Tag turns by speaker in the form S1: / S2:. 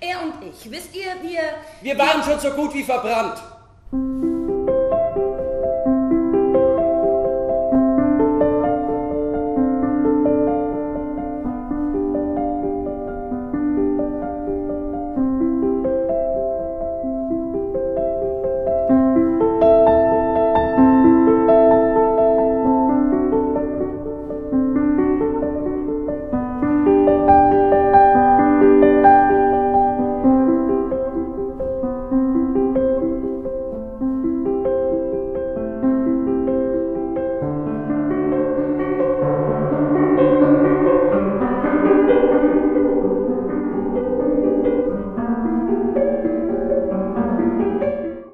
S1: Er und ich, wisst ihr, wir...
S2: Wir waren schon so gut wie verbrannt.